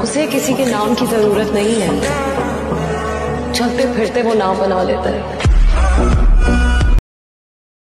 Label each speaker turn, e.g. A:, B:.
A: उसे किसी के नाम की ज़रूरत नहीं है। चलते फिरते वो नाम बना लेता है।